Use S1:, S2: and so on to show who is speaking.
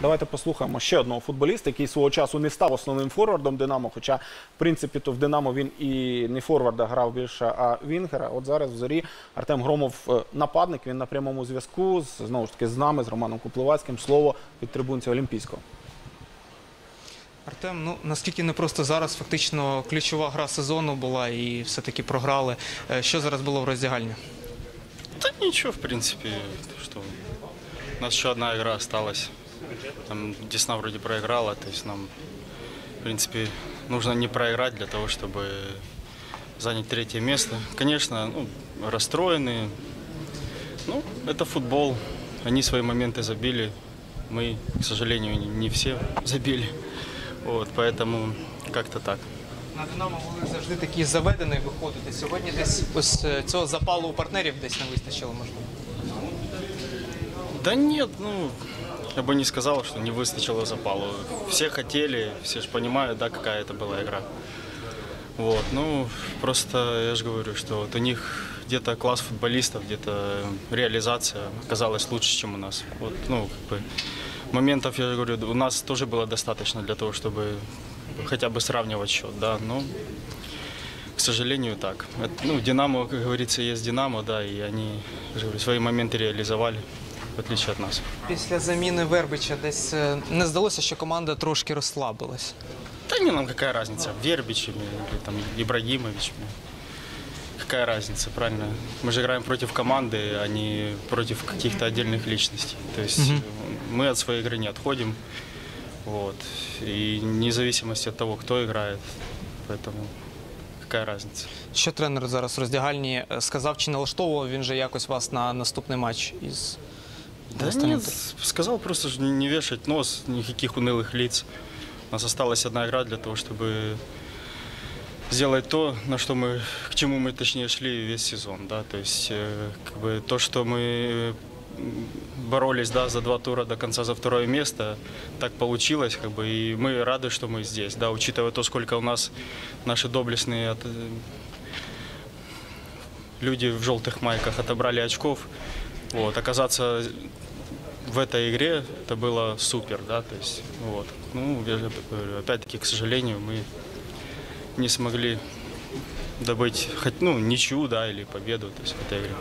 S1: Давайте послухаємо ще одного футболіста, який свого часу не став основним форвардом Динамо. Хоча, в принципі, то в Динамо він і не форварда грав більше, а Вінгера. От зараз в зорі Артем Громов е, нападник. Він на прямому зв'язку з знову ж таки з нами, з Романом Куплевацьким. Слово від трибунця Олімпійського.
S2: Артем, ну наскільки не просто зараз, фактично ключова гра сезону була і все-таки програли. Е, Що зараз було в роздягальні?
S3: Да ничего, в принципе, что у нас еще одна игра осталась. Там Десна вроде проиграла, то есть нам, в принципе, нужно не проиграть для того, чтобы занять третье место. Конечно, ну, расстроены. Ну, это футбол. Они свои моменты забили. Мы, к сожалению, не- не все забили. Вот, поэтому как-то так.
S2: На Динамо були завжди такі заведені виходити. Сьогодні десь ось е, цього запалу у партнерів десь не вистачило, можливо.
S3: Да нет, ну, я бы не сказал, что не выстачило запалу. Все хотели, все же понимают, да, какая это была игра. Вот, ну, просто я же говорю, что вот у них где-то класс футболистов, где-то реализация оказалась лучше, чем у нас. Вот, ну, как бы, моментов, я же говорю, у нас тоже было достаточно для того, чтобы хотя бы сравнивать счет, да, но, к сожалению, так. Это, ну, Динамо, как говорится, есть Динамо, да, и они, я же говорю, свои моменты реализовали, в отличие от нас.
S2: Після заміни Вербича десь е, не здалося, що команда трошки розслабилась.
S3: Да не нам какая разница, Вербич или там Ибрагимович. Какая разница, правильно? Мы же играем против команды, а не против каких-то отдельных личностей. То есть мы от своей игры не отходим. Вот. И вне зависимости от того, кто играет. Поэтому какая разница?
S2: Що тренер зараз в роздягальні е, сказав чи налаштовував він же якось вас на наступний матч із
S3: Да нет, сказал просто же не вешать нос, никаких унылых лиц. У нас осталась одна игра для того, чтобы сделать то, на что мы, к чему мы точнее шли весь сезон, да, то есть э, как бы то, что мы боролись, да, за два тура до конца за второе место, так получилось, как бы, и мы рады, что мы здесь, да, учитывая то, сколько у нас наши доблестные от- э, люди в желтых майках отобрали очков, вот, оказаться в этой игре это было супер, да, то есть, вот. Ну, опять-таки, к сожалению, мы не смогли добыть хоть, ну, ничью, да, или победу, то есть в этой игре.